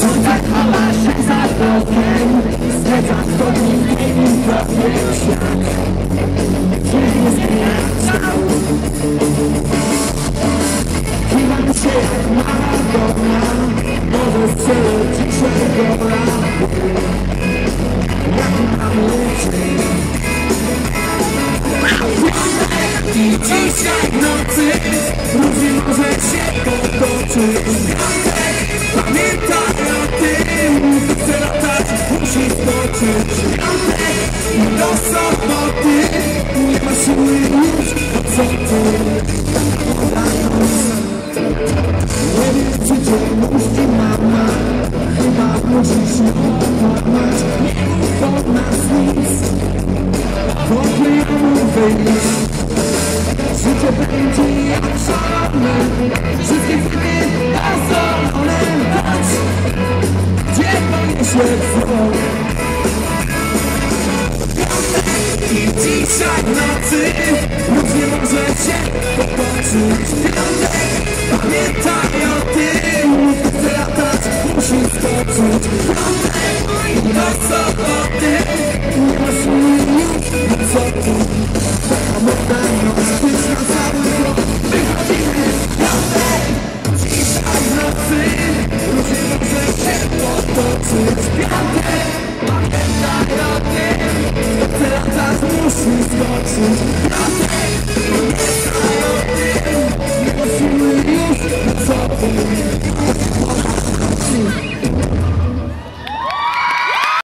Sądzę kalaszy za bowiem Zwiedza to nigdy nie prawie wsiak Kiedy zmieniaczał Kiwam się Maradona Może strzelę ciszego braku Jak mam lecieć Idzie czuję Pamiętaj o tym, chcę latać, muszę skoczyć Do soboty, nie ma siły już od soboty Nie wiem czy cię musi mama Chyba musisz się okłamać Nie mów o nas nic Wątpię ją wyjść Życie będzie jak szalone się I dzisiaj nocy Już nie może się popatrzeć Piątek Pamiętaj o tym Chcę latać, musi skoczyć Piątek To co